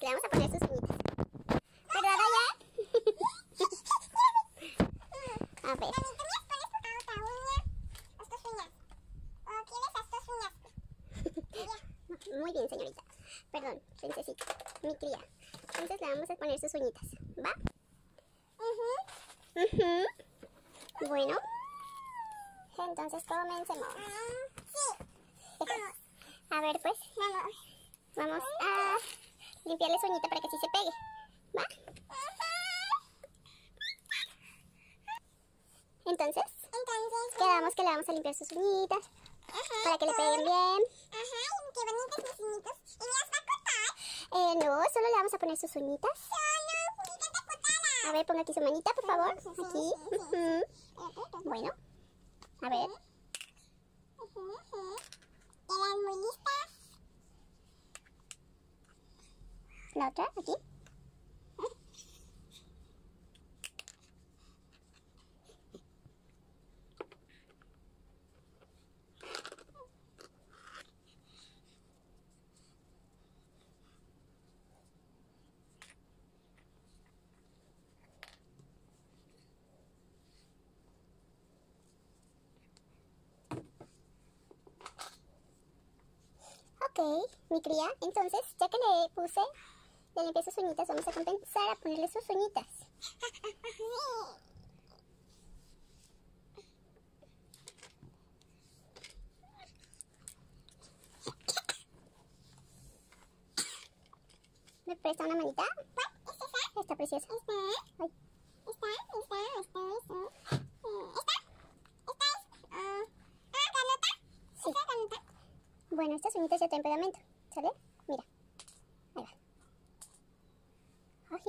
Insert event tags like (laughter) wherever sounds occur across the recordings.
le vamos a poner sus uñitas. ¿Verdad, Dayan? (laughs) a ver. Muy bien, señorita. Perdón, princesita. Mi cría. Entonces le vamos a poner sus uñitas. ¿Va? Uh -huh. Bueno. Entonces comencemos. Uh, sí. A ver, pues. Vamos a limpiarle su uñita para que así se pegue. ¿Va? Entonces, Entonces. quedamos que le vamos a limpiar sus uñitas Ajá. para que le peguen bien. Ajá. y Qué bonitas mis uñitas. ¿Y las va a cortar? Eh, no, solo le vamos a poner sus uñitas. Solo. A ver, ponga aquí su manita, por favor. Aquí. Bueno. A ver. Quedan muy listas. La otra, aquí. Ok, mi cría. Entonces, ya que le puse, le limpié sus uñitas, vamos a compensar a ponerle sus uñitas. ¿Me presta una manita? Está preciosa. Bueno, estas uñitas ya traen pegamento. ¿Sale? Mira. Ahí va. Ay,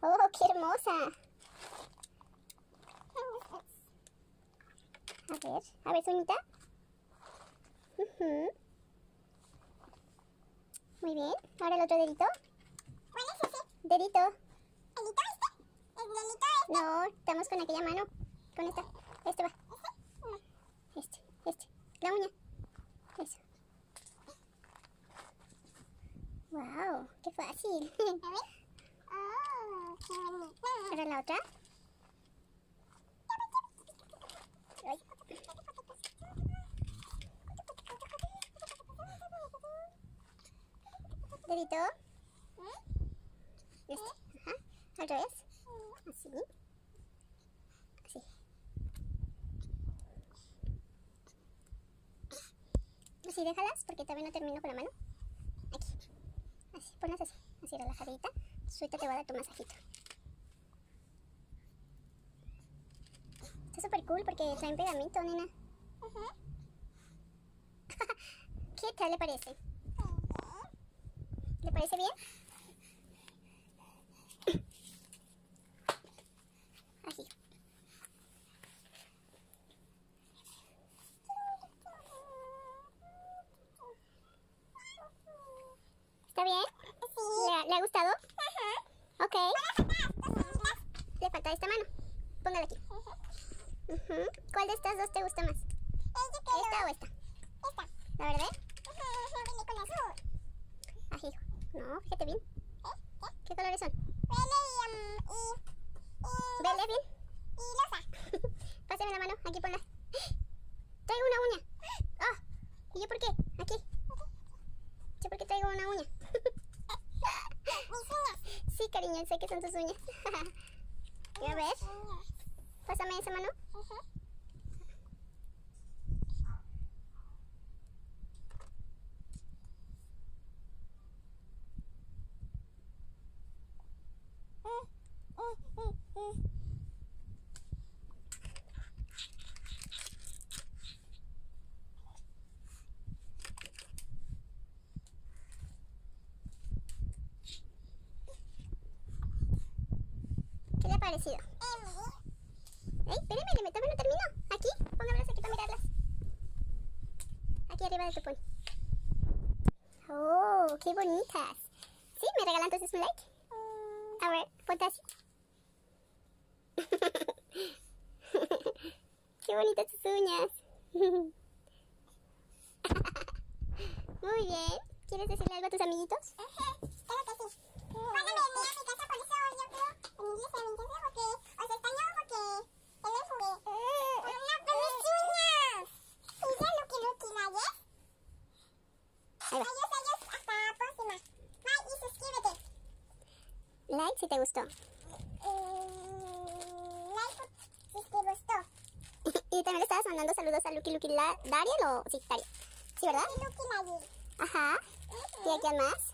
¡Oh, qué hermosa! A ver, a ver, su uñita. Ujú. Muy bien. Ahora el otro dedito. ¿Cuál es ese? Dedito. ¿Elito este? ¿El delito este? No, estamos con aquella mano. Con esta. Este va. Este, este. La uña. Eso. ¡Wow! ¡Qué fácil! (laughs) A ver. Oh, qué bonito. Ahora la otra. Dedito. Este. Ajá. Al revés. Así. Así. Así déjalas porque todavía no termino con la mano. Aquí. Así, ponlas así. Así relajadita. Suelta te voy a dar tu masajito. Está súper cool porque traen pegamento, nena. Ajá. (laughs) ¿Qué tal le parece? ¿Le parece bien? Así. ¿Está bien? Sí. ¿Le ha, le ha gustado? Ajá. Ok. Le falta esta mano. Póngala aquí. ¿Cuál de estas dos te gusta más? ¿Esta o esta? Esta. ¿La verdad? Ajá, con azul. No, fíjate bien. ¿Eh? ¿Qué? ¿Qué colores son? Verde y, um, y, y, ¿Verde bien? y losa. (laughs) Pásame la mano, aquí ponla. (gasps) Traigo una uña. Ah, (gasps) ¿Y yo por qué? Aquí. ¿Yo por qué traigo una uña? (laughs) Mis uñas. sí, cariño, sé que son tus uñas. (laughs) A ver, pásame esa mano. Ajá. Mm, mm, mm, mm. ¿Qué le ha parecido? Emi. ¡Ey, espérame, me todavía no termino! Aquí, póngamelas aquí para mirarlas. Aquí arriba de tu pony. ¡Oh, qué bonitas! ¿Sí? ¿Me regalan entonces un like? A ver, ponte así. (laughs) qué bonitas tus uñas. (laughs) Muy bien. ¿Quieres decirle algo a tus amiguitos? Ajá, claro que sí. Van a venir a mi casa por eso yo creo venirles a mi casa porque os extraño porque el jugué. ¡Hola con mis uñas! ¿Y ya lo que lo que la comment si te gustó. Y like si te gustó. y también le estabas mandando saludos a Lucky Lucky la Dariel o sí, Dariel. Sí, ¿verdad? Lucky. Ajá. ¿Y a quién más?